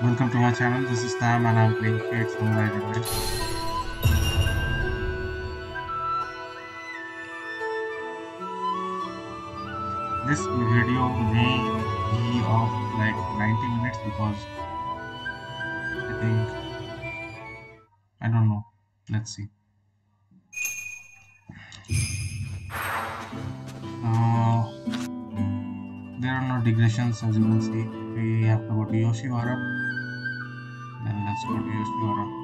Welcome to my channel. This is Sam and I'm playing Fate Samurai Division. This video may be of like 90 minutes because I think I don't know. Let's see. Uh, there are no digressions as you can see. We have to go to Yoshiwara. sebagai suara.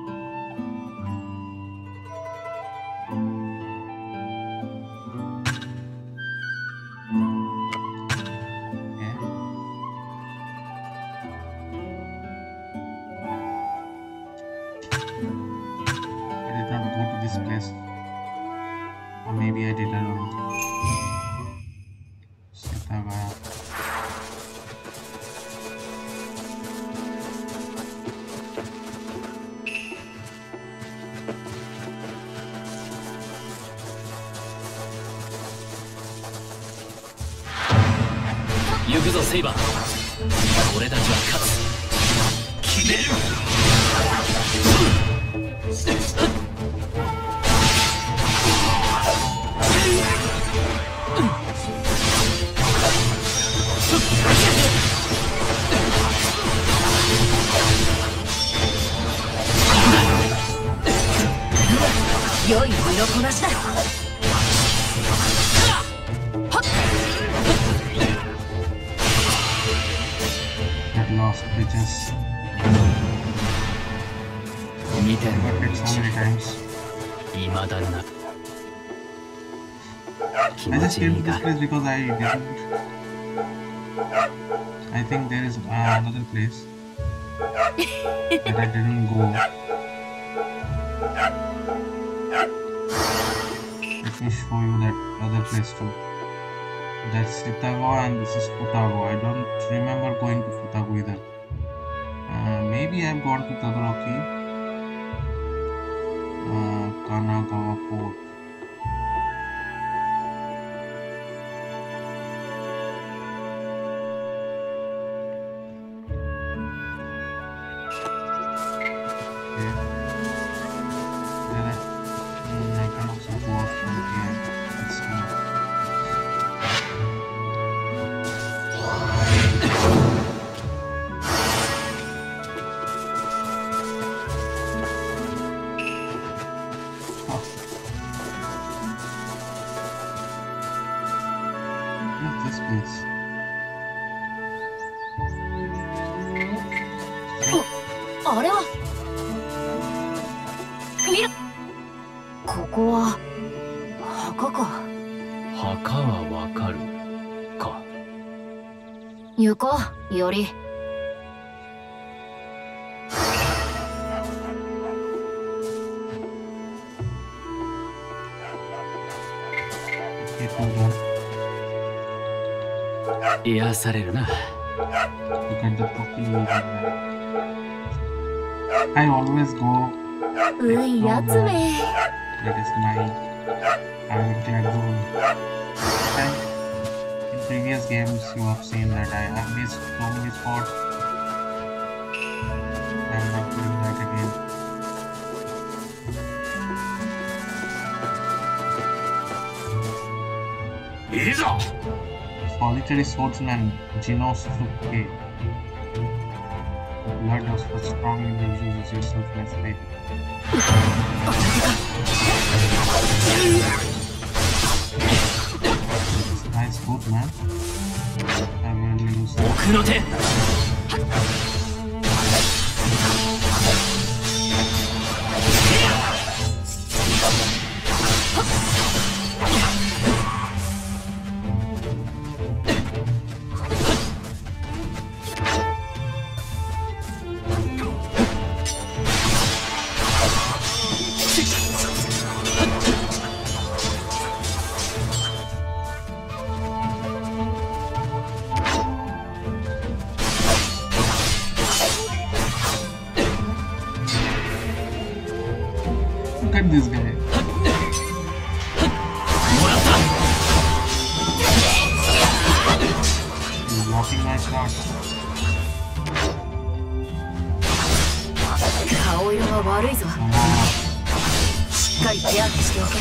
lost. I've heard so many times. I just came to this place because I didn't. I think there is uh, another place that I didn't go. Let me show you that other place too. That's Sitago and this is Futago. I don't remember going to Futago either. Uh, maybe I've gone to Todoroki. Uh, Kanagawa Port. Okay, hold on. 癒されるな Look at the puppy. I always go. ういやつめ That is my Ironclad zone. And in previous games, you have seen that I have missed so many spots. Solitary swordsman Jinosuke. Blood was for strong individuals yourself as baby. Guy's good, man. I really use ないぞしっかり手当てしておけ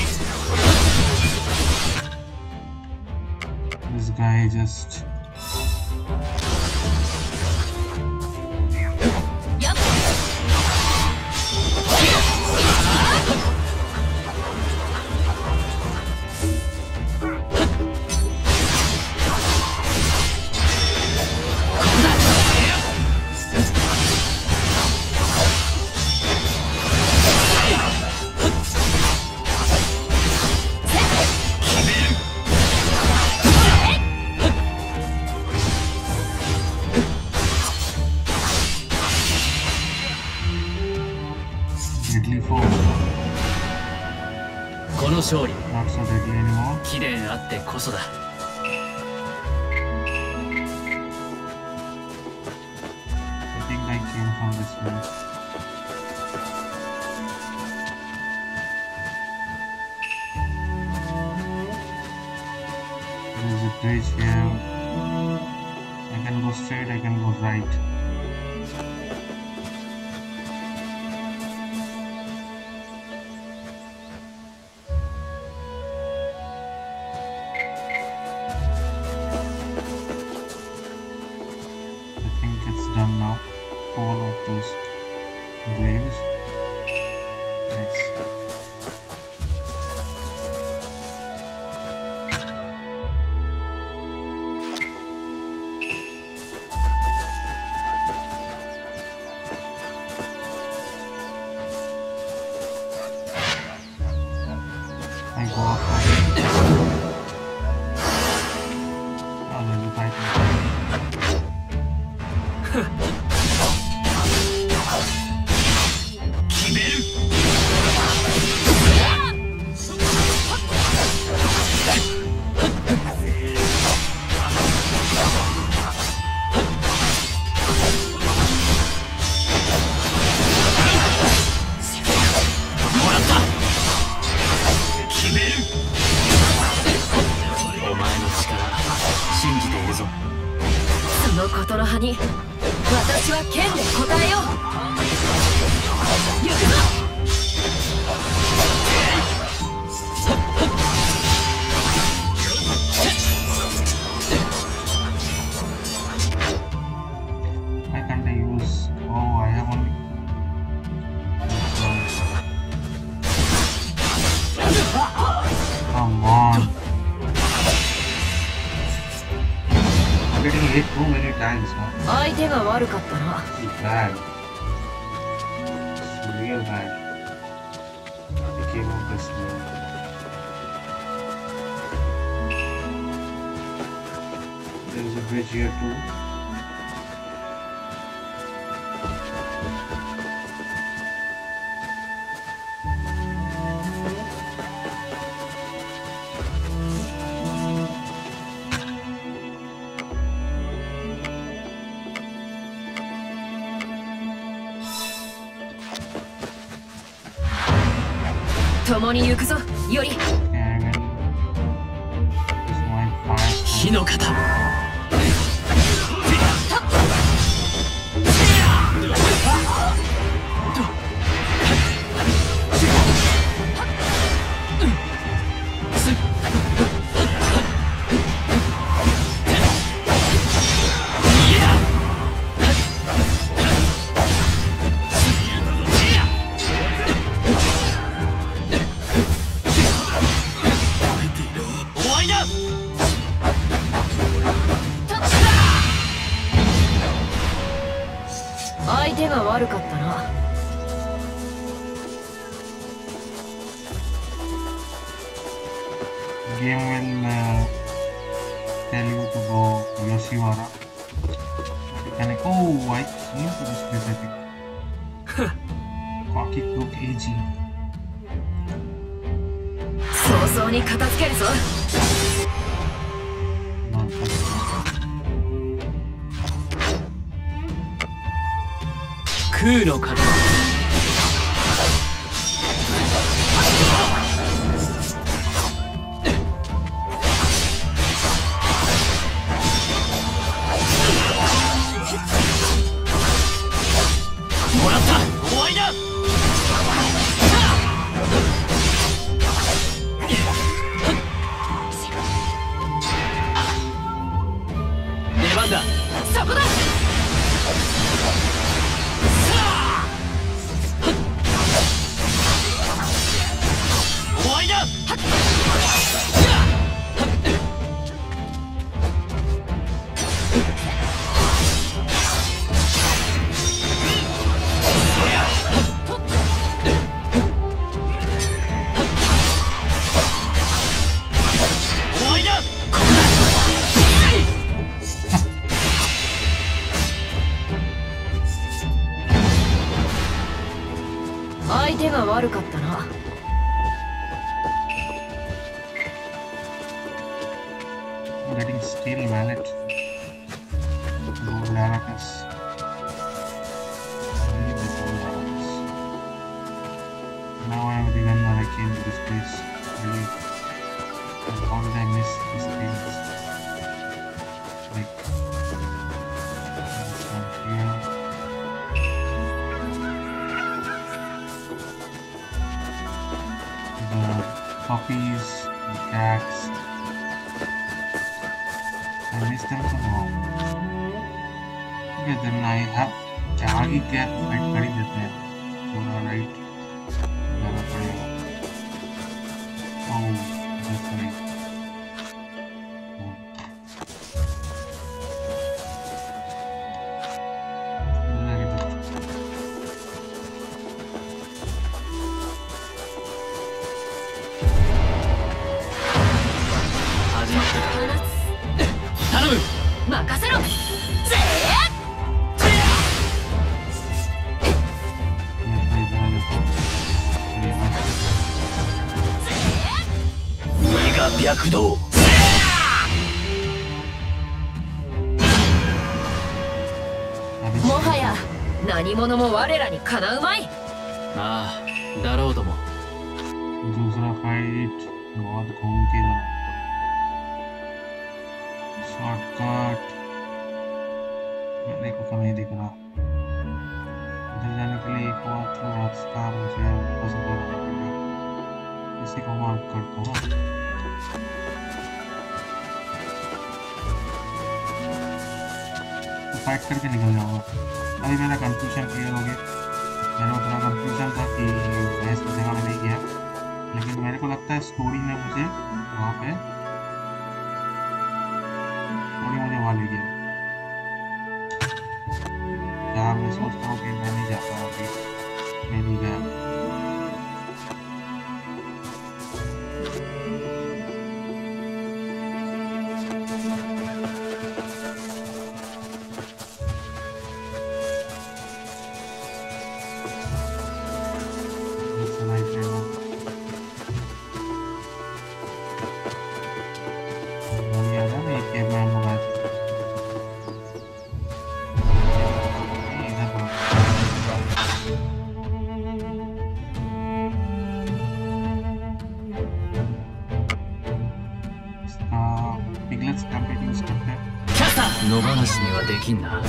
This guy just 面あってこそだ。共に行くぞより。火の型者も我らにかなうまいああだろうとも दूसरा फाइट बहुत घूम के जाना शॉर्टकट मेरे को तो नहीं दिख रहा इधर जाने के लिए एक और तो रास्ता मुझे पसंद करना पड़ेगा इसी को मार्क करता हूँ तो फाइट करके निकल जाऊंगा अभी मेरा कंफ्यूजन क्लियर हो गया। मेरा उतना कंफ्यूजन था कि मैं इस जगह में नहीं गया। लेकिन मेरे को लगता है स्टोरी ने मुझे, वहाँ पे। 野放しにはできんな。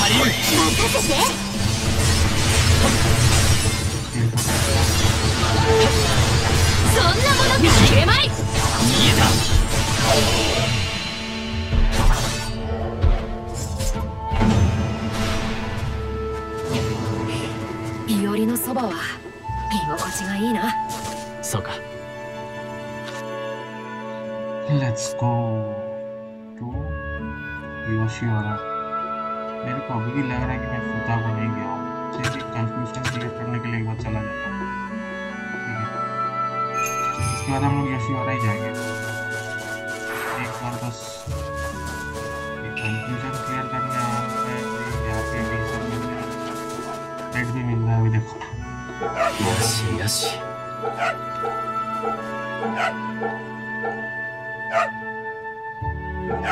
借りる任せて。そんなもの見切れまい。見えた。りのそばは居心地がいいな。そうか。Let's go. to Yoshiora मेरे को अभी भी लग रहा है कि मैं फुता को नहीं गया हूँ। चलिए कंफ्यूजन क्लियर करने के लिए एक बार चला जाता हूँ। ठीक है। इसके बाद हम लोग यशीवारा ही जाएँगे। एक बार बस कंफ्यूजन क्लियर करने यहाँ पे भी सब मिल रहा रेड भी मिल रहा है अभी देखो। よしほ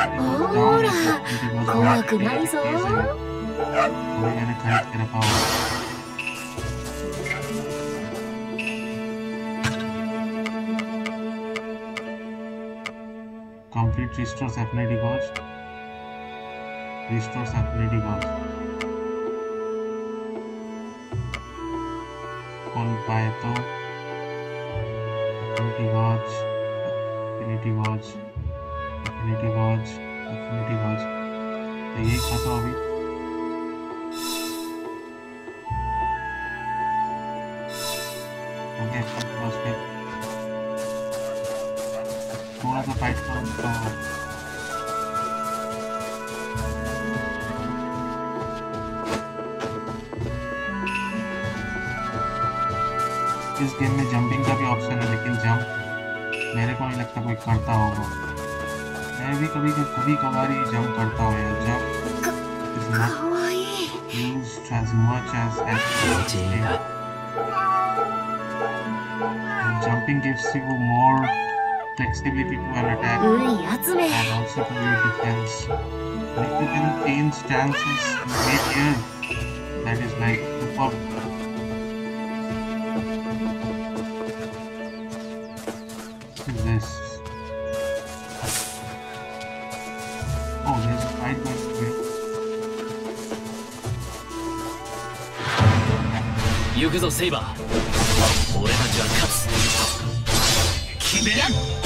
ら怖くないぞ これमैंने खरीद के रखा हुआ है। Complete restores affinity gauge. Restores affinity gauge. कौन पाए तो affinity gauge, affinity gauge, affinity gauge, affinity gauge. तो यही था तो अभी। पे थोड़ा सा फाइट करो तो इस गेम में जंपिंग का भी ऑप्शन है लेकिन जंप मेरे को नहीं लगता कोई करता होगा। मैं भी कभी कभी कभार जंप करता हूँ यार jumping gives you more flexibility to an attack mm, and also to your defense. If you can change stances mid-air, that is like superb. くぞセイバー。俺たちは勝つ。決める。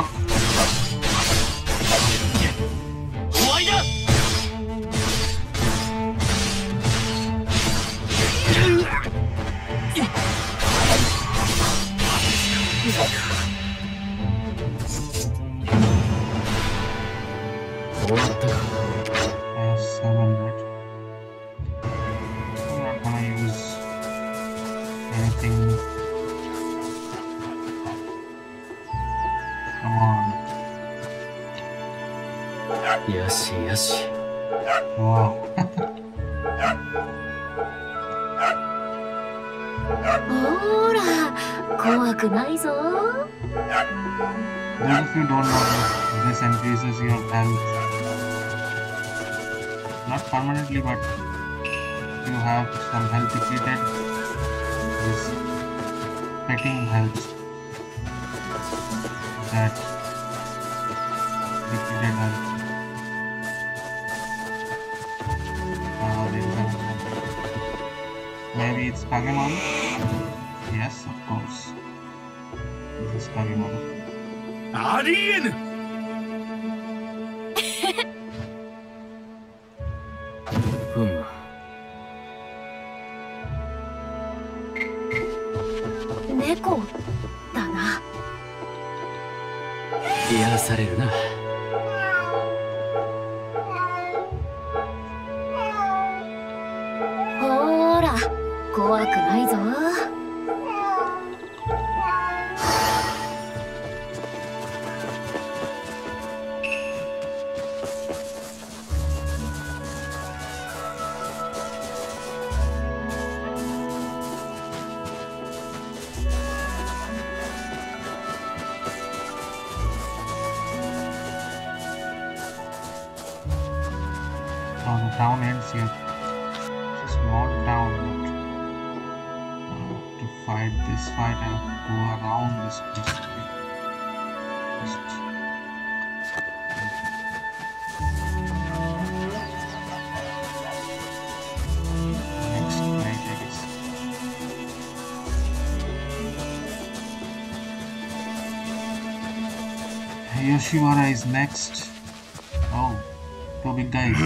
Fuck? ありえぬふむ猫だな癒されるな。ほら怖くないぞ is next? Oh, two big guys.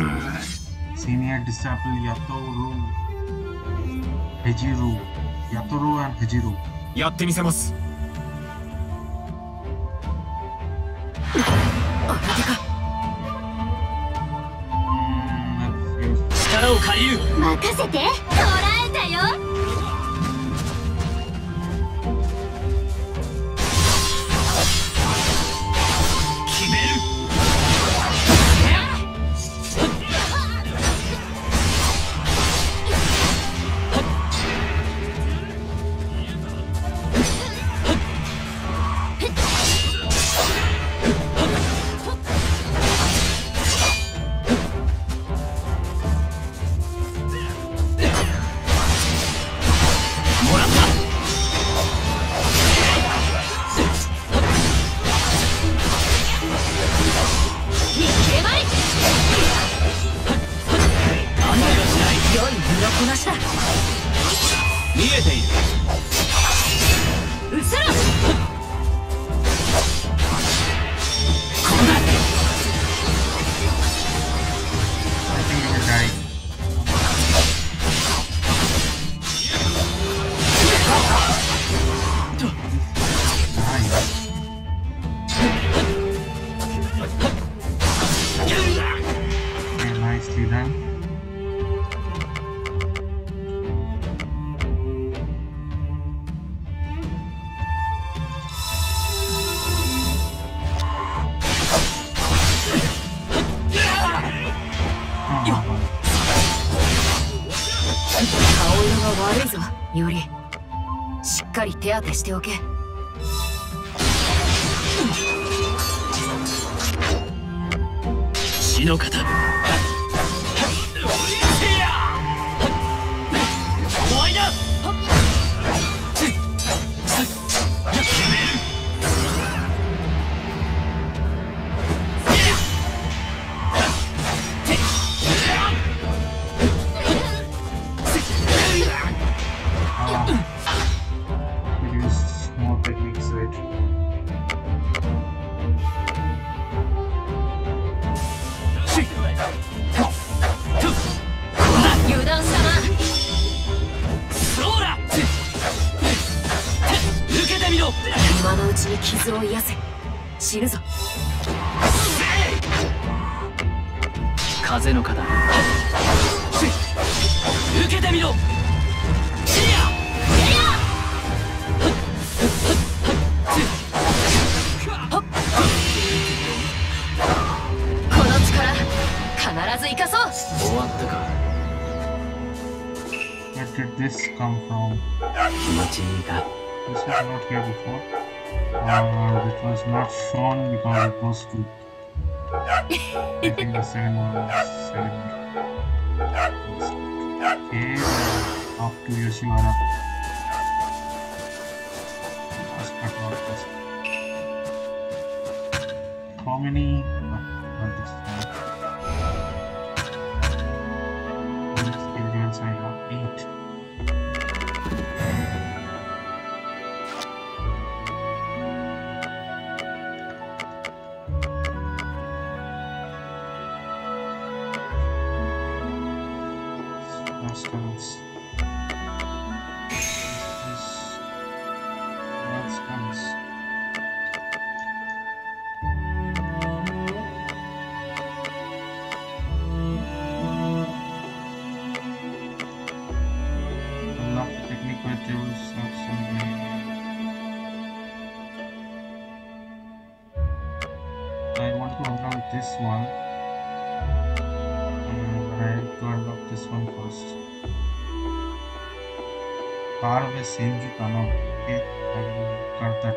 Senior disciple Yatoru. Hejiru. Yatoru and Hejiru. やってみせます。あれか。力を借りる。任せて。not because it was to I think the seven was seven. Okay, up to Yoshiwara. Last but not least. How many? this one. And I have to unlock this one first. Far away same you cannot okay I will cut that.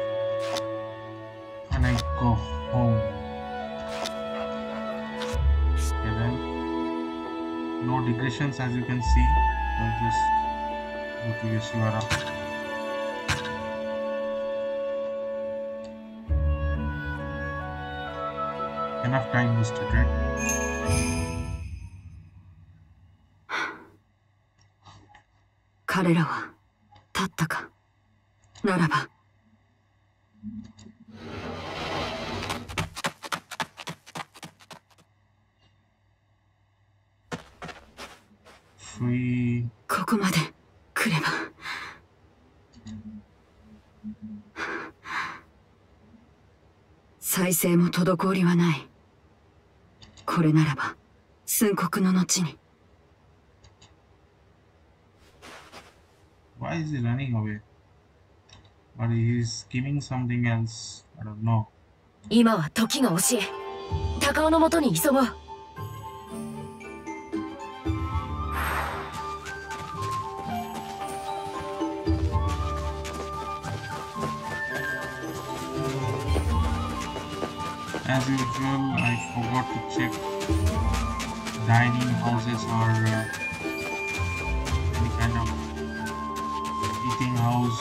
And I go home. Okay then. No digressions as you can see. I'll just go to Yoshiwara Enough time wasted, right? 彼らは立ったかならばここまで来れば再生も滞りはないこれならば寸刻の後に Why is he running away? But he's giving something else. I don't know. 今は時が惜しい高尾のもとに急ごう As usual, I forgot to check dining houses or uh, any kind of eating house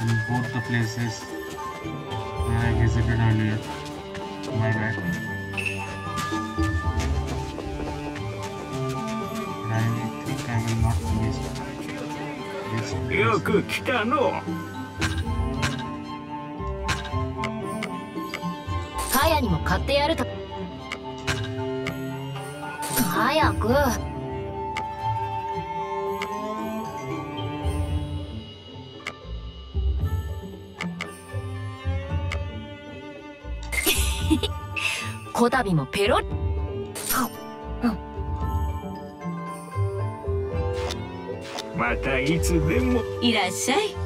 in both the places where I visited earlier. My bad. I think I will not miss this. よ place. にも買ってやると。早く。こたびもペロリ。またいつでも。いらっしゃい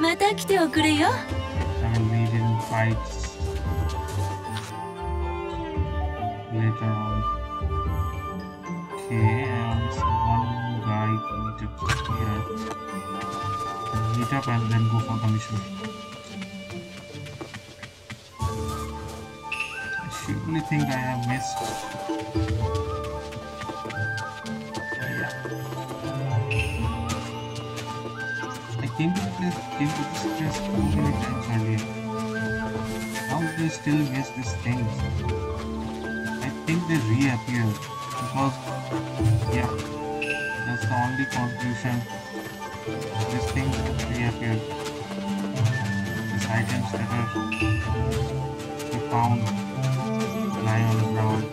また来ておくれよ. Meet up and then go for the mission. I surely think I have missed. This earlier. How they still miss these things? I think they reappear because yeah, that's the only conclusion. These things reappear. These items that are we found lying on the ground.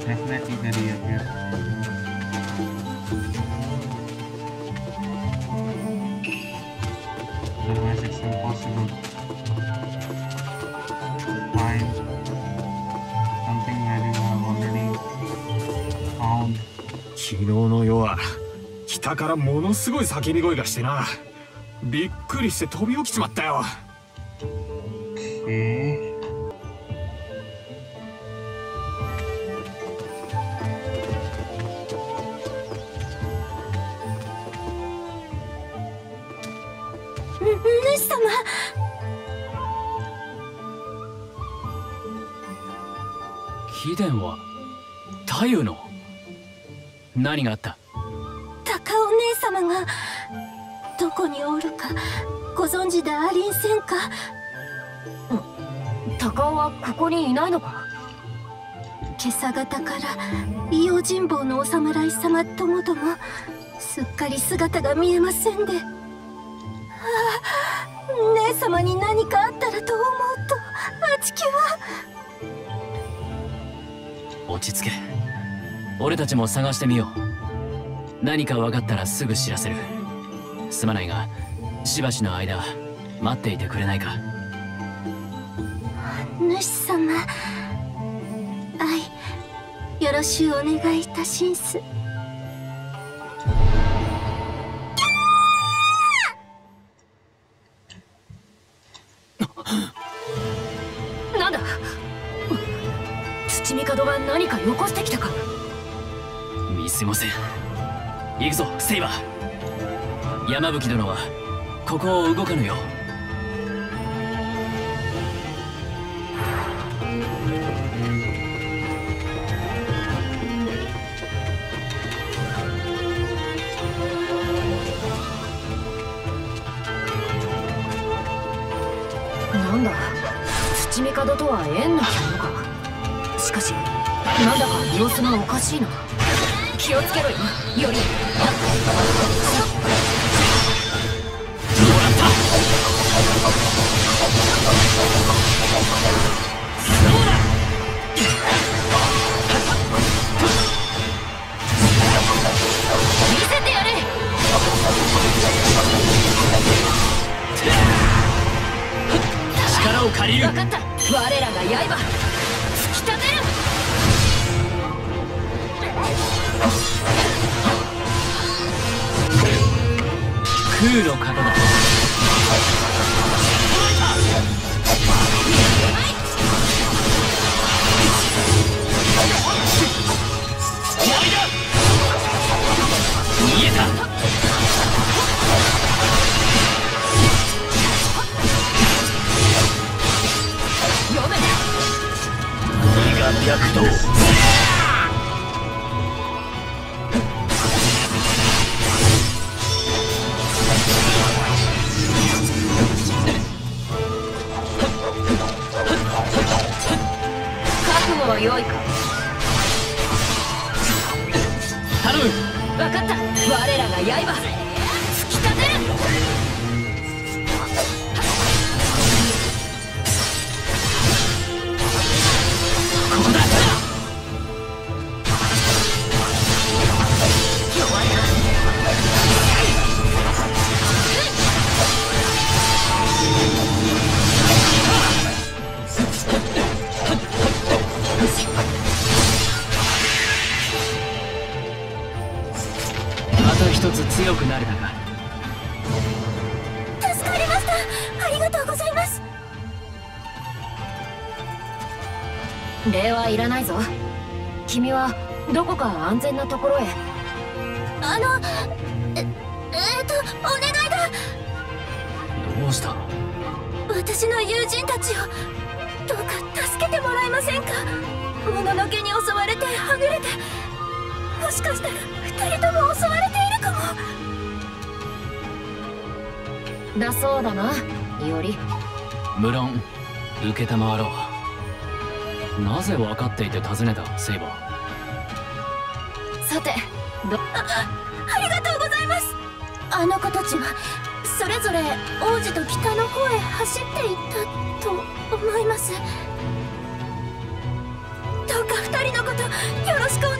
Definitely they reappear. 北からものすごい叫び声がしてな。びっくりして飛び起きちまったよ.主様。貴殿は太夫の？何があった？のか今朝方から伊予神保のお侍様ともどもすっかり姿が見えませんで。ああ姉様に何かあったらと思うとあちきは。落ち着け。俺たちも探してみよう。何か分かったらすぐ知らせる。すまないがしばしの間待っていてくれないか。主様。愛よろしゅうお願いいたしんす。なんだ？土帝が何かよこしてきたか。見せませ。ん行くぞセイバー。山吹殿はここを動かぬようしいの気をつけろよより。百刀さてどあありがとうございます。あの子たちはそれぞれ王子と北の方へ走っていったと思います。どうか2人のことよろしくお願い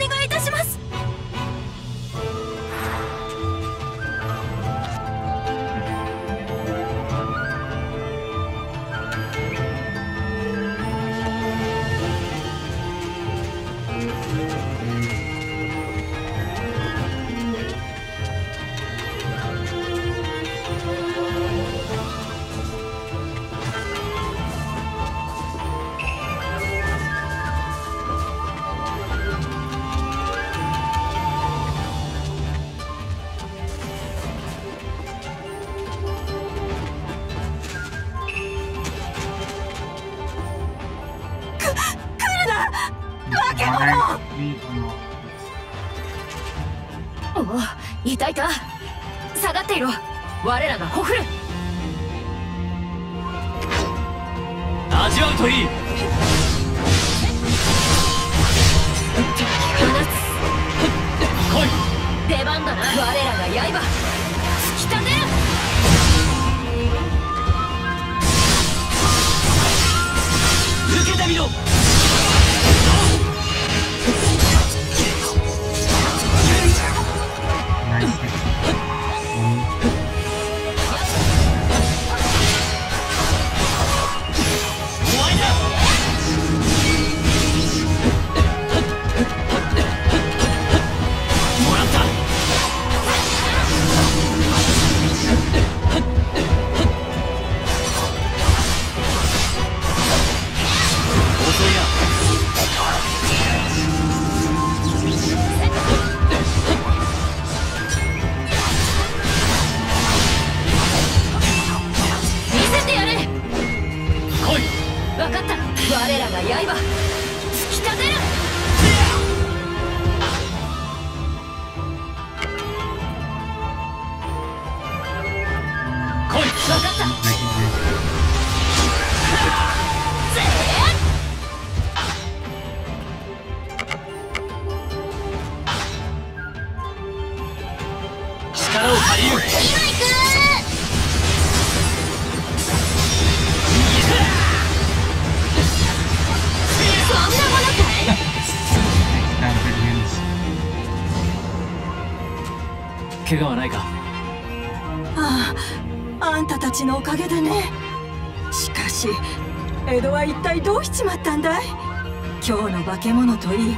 します。化け物といい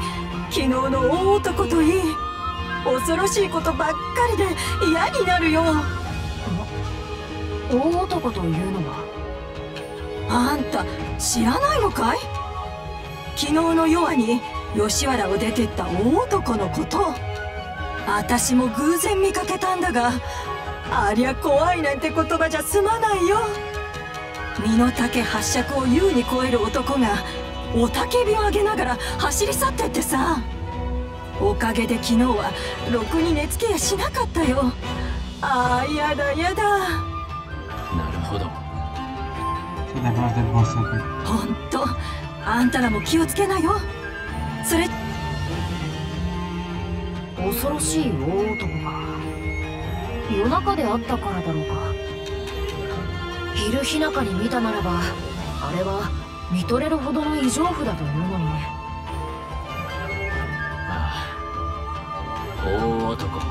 昨日の大男といい恐ろしいことばっかりで嫌になるよ大男というのはあんた知らないのかい？昨日の夜に吉原を出てった大男のこと。私も偶然見かけたんだがありゃ怖いなんて言葉じゃ済まないよ。身の丈八尺を優に超える男が雄たけびを上げながら走り去ってってさ。おかげで昨日はろくに寝つけやしなかったよ。ああやだやだ。なるほど。んと？あんたらも気をつけなよ。それ。恐ろしい大男か夜中であったからだろうか。昼日中に見たならばあれは見とれるほどの異常符だというのに。ああ。大男。きっ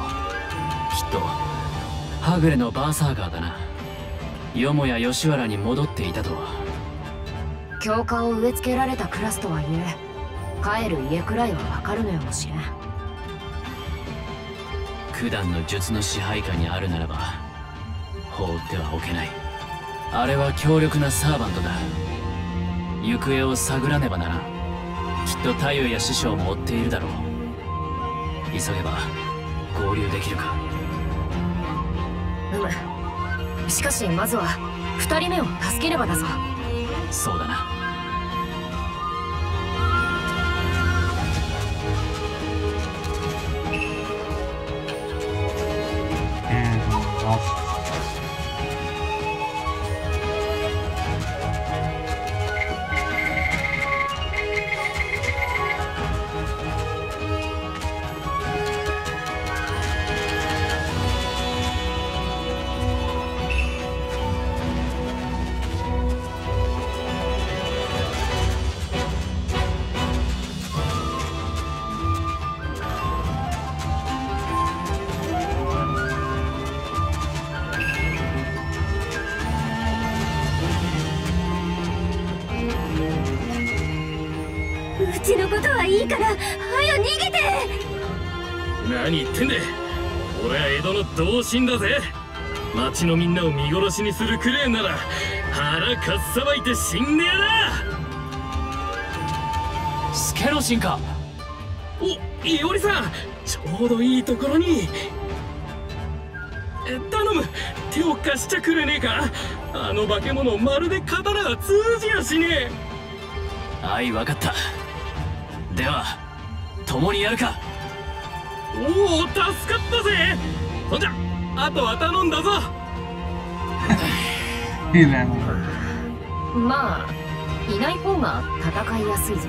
とはぐれのバーサーカーだな。よもや吉原に戻っていたとは。強化を植え付けられたクラスとはいえ帰る家くらいはわかるのやもしれん。九段の術の支配下にあるならば放ってはおけない。あれは強力なサーバントだ行方を探らねばならん。きっと太夫や師匠も追っているだろう。急げば合流できるか。うむしかしまずは二人目を助けねばだぞ。そうだな何言ってんだ俺は江戸の同心だぜ。町のみんなを見殺しにするくれえなら腹かっさばいて死んでやらスケロシンかおいおりさんちょうどいいところに。え頼む。手を貸しちゃくれねえか。あの化け物まるで刀が通じやしねあいわかった。では共にやるか。えおお助かったぜ。そんじゃあとは頼んだぞ. まあいない方が戦いやすいぞ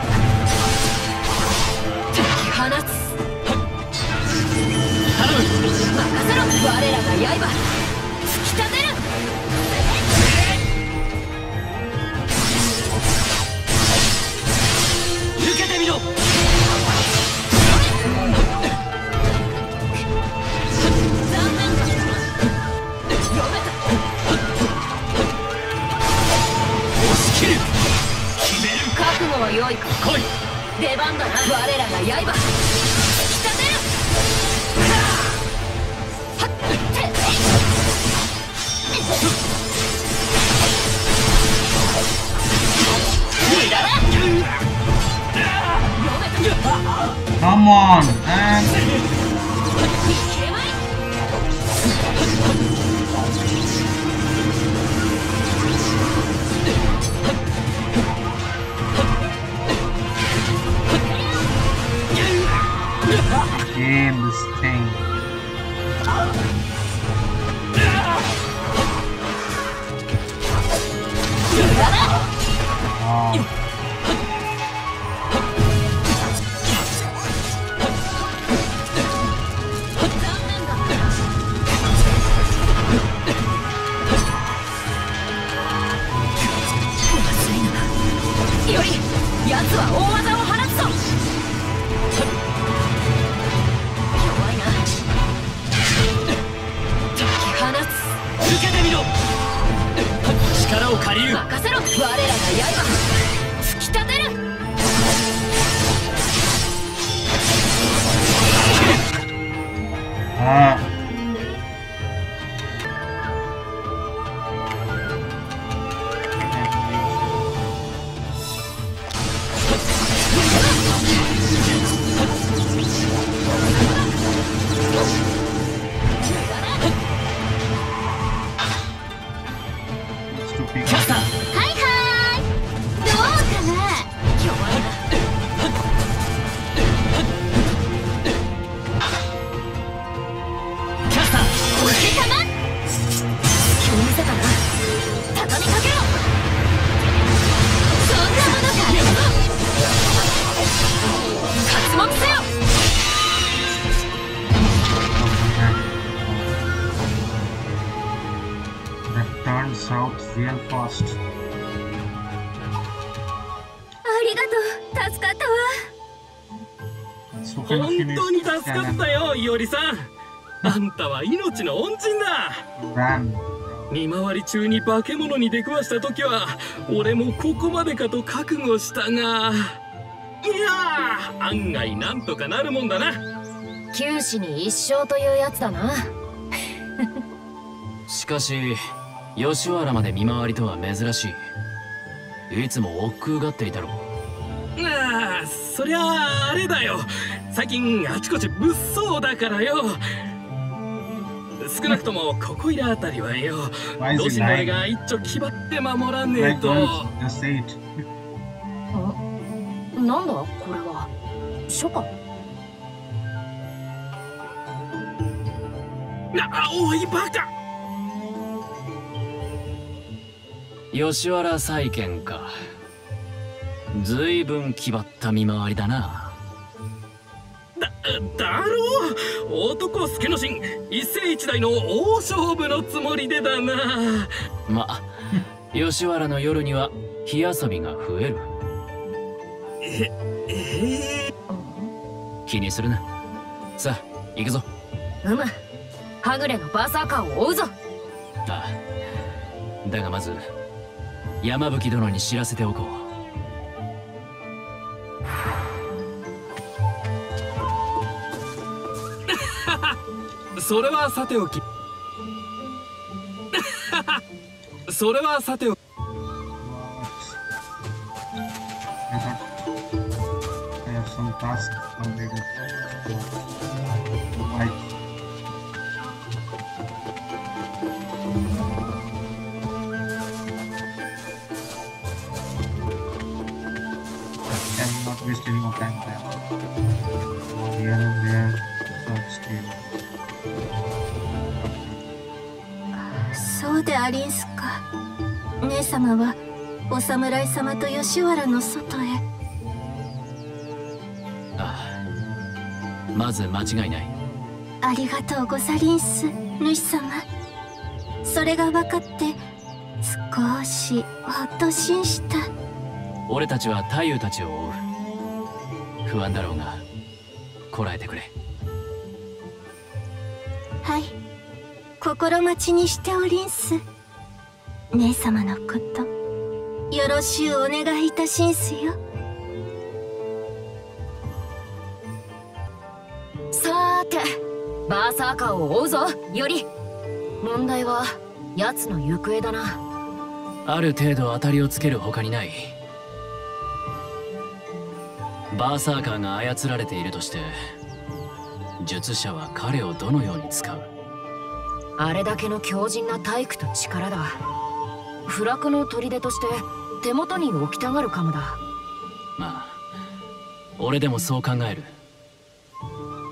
not 中に化け物に出くわした時は俺もここまでかと覚悟したがいやー案外なんとかなるもんだな。九死に一生というやつだな。しかし吉原まで見回りとは珍しい。いつも億劫がっていたろああそりゃああれだよ。最近あちこち物騒だからよ少なくともここいらあたりはよ心の俺 lying? が一丁気張って守らねえと.なんだこれは？書かなおいバカ。吉原再建か。ずいぶん気張った見回りだなだだろう。男助の神。一世一代の大勝負のつもりでだな。ま吉原の夜には火遊びが増える。ええ気にするな。さあ行くぞ。うむはぐれのバーサーカーを追うぞ。ああ。だがまず山吹殿に知らせておこうそれはさておき。それはさておき。そうでありんすか。姉様はお侍様と吉原の外へ。ああ。まず間違いない。ありがとうござりんす主様。それが分かって少しほっとしんした。俺たちは太夫たちを追う。不安だろうがこらえてくれ。はい。心待ちにしておりんす姉様のこと。よろしゅうお願いいたしんすよ。さーてバーサーカーを追うぞ。より。問題は奴の行方だな。ある程度当たりをつける他にない。バーサーカーが操られているとして術者は彼をどのように使う。あれだけの強靭な体育と力だ不落の砦として手元に置きたがるかもだ。まあ俺でもそう考える。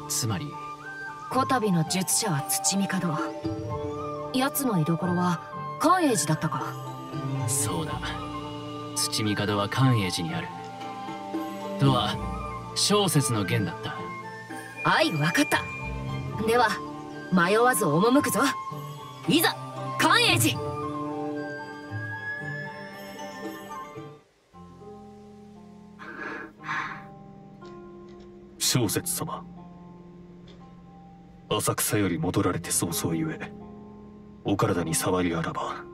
つまり。こたびの術者は土見門奴の居所は寛永寺だったか？そうだ。土見門は寛永寺にある。とは小説の源だった。あい分かった。では迷わず赴くぞ。いざ寛永寺小説様。浅草より戻られて早々ゆえお体に触りあらば。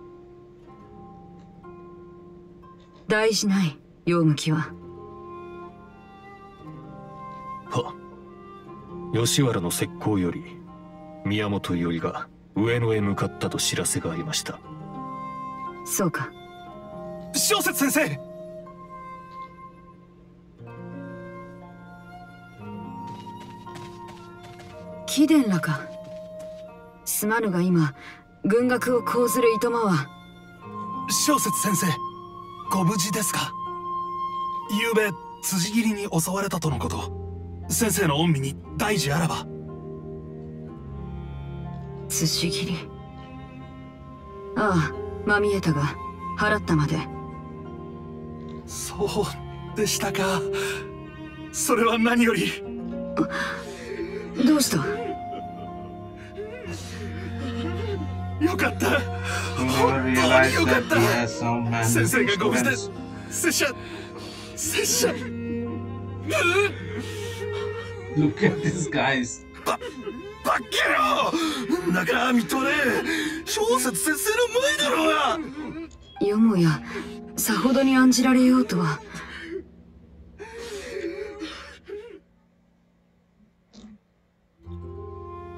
大事ない用向きは。は吉原の石膏より宮本よりが上野へ向かったと知らせがありました。そうか。小説先生貴殿らか。すまぬが今軍学を講ずるいとまは。小説先生ご無事ですか？昨べ辻斬りに襲われたとのこと先生の御身に大事あらば。辻斬り？ああまみえたが払ったまで。そうでしたか。それは何より。どうした？よかった。本当によかった。先生がご無事で students. 拙者拙者 Look at this, guys. ババッケロ中身取れ小説先生の前だろうが。よもやさほどに案じられようとは。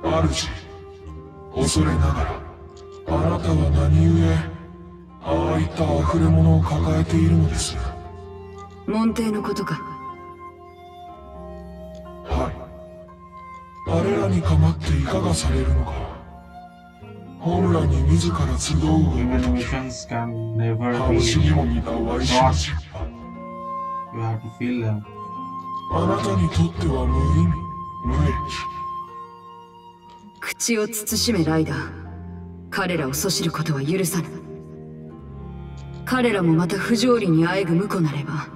主恐れながらあなたは何故ああいった溢れ物を抱えているのです？門弟のことか。はい。あれらにかまっていかがされるのか。本来に自ら集う Human 動き。missions can never ハ be ウシにも似たわいしの失敗 You have to feel them. あなたにとっては無意味無益。口を慎めライダー彼らを阻止ることは許さぬ。彼らもまた不条理にあえぐ婿なれば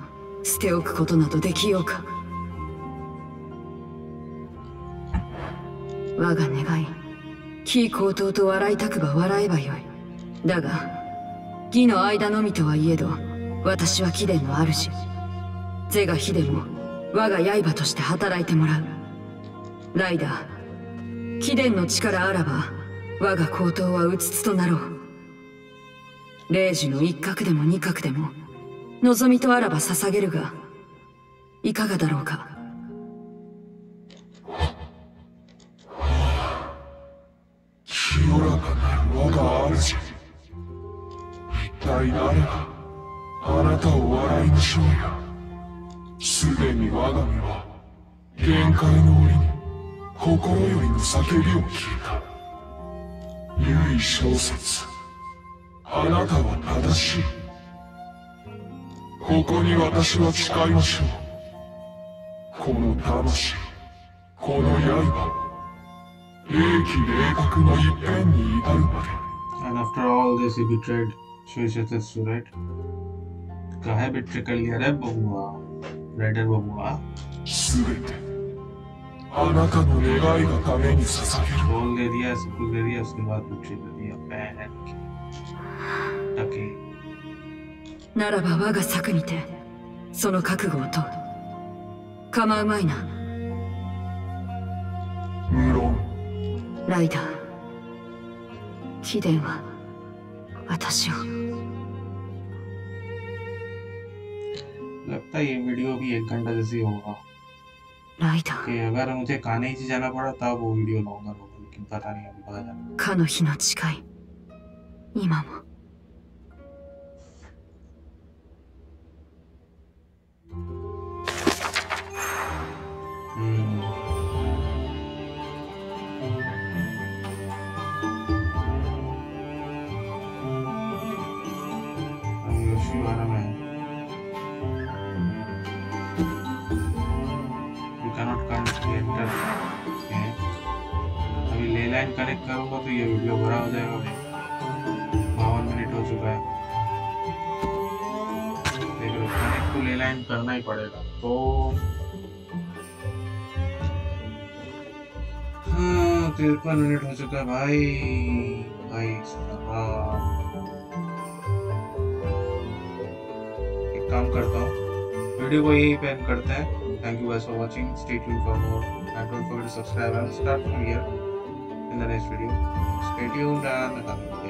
捨ておくことなどできようか。我が願い紀高等と笑いたくば笑えばよい。だが義の間のみとはいえど私は貴殿の主。是が非でも我が刃として働いてもらう。ライダー貴殿の力あらば我が高等はうつつとなろう。霊樹の一角でも二角でも望みとあらば捧げるがいかがだろうか？清らかなる我が主一体誰があなたを笑いにしようや。すでに我が身は限界の折に心よりの叫びを聞いた。唯小説あなたは正しいここに私は誓いましょうこの魂この刃霊気霊覚の一辺に至るまで And after all this, he betrayed Shveshatetsu, right? काहे बिट्रे कर लिया रे बबुआ राइडर बबुआ すべて あなたの願いがために捧げる बोल दे दिया सब कुछ दे दिया उसके बाद बिट्रे कर दिया बहन की टके ならば我が策にてその覚悟を問う構うまいな無論ライダー貴殿は私を लगता है ये वीडियो भी एक घंटा जैसे ही होगा ライダー कि अगर मुझे कान्हे जी जाना पड़ा तब वो वीडियो लॉन्गर होगा लेकिन पता नहीं अभी पता जाना かの日の誓い今も लाइन कनेक्ट करूँगा तो ये वीडियो भरा हो जाएगा भाई। बावन मिनट हो चुका है। देख लो कनेक्ट ले लाइन करना ही पड़ेगा। तो हाँ तिरपन मिनट हो चुका है भाई। भाई काम करता हूँ। वीडियो को यही पेन करते हैं। Thank you watching stay tuned for more and don't forget to subscribe and start from here in the next video. Stay tuned and